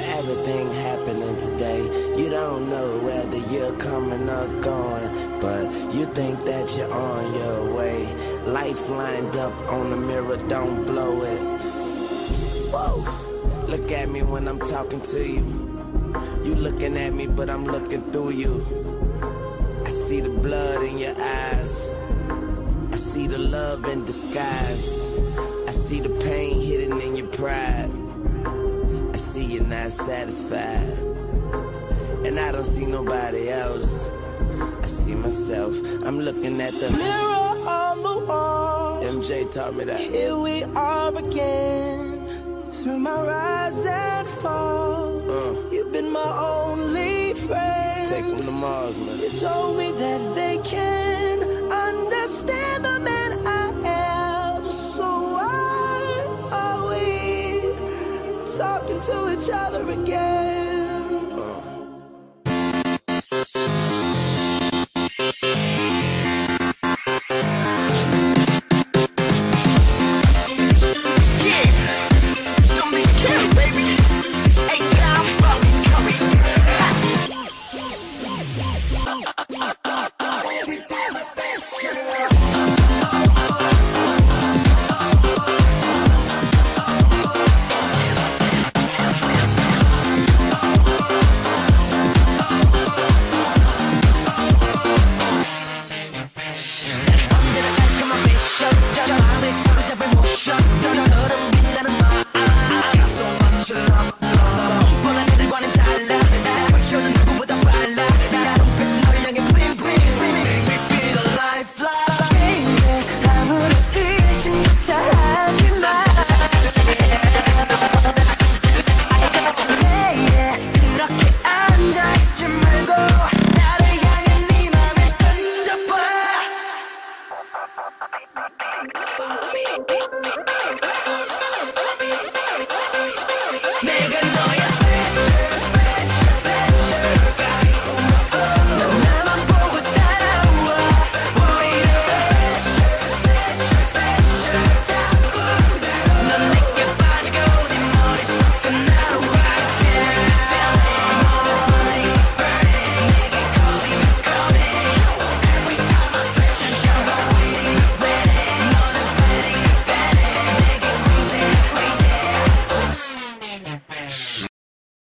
everything happening today. You don't know whether you're coming or going, but you think that you're on your way. Life lined up on the mirror, don't blow it. Whoa, look at me when I'm talking to you. You looking at me, but I'm looking through you. I see the blood in your eyes. I see the love in disguise. Satisfied. And I don't see nobody else. I see myself. I'm looking at the mirror on the wall. MJ taught me that. Here we are again. Through my rise and fall. Uh, You've been my only friend. Take them to Mars, man. You told me that they can to each other again?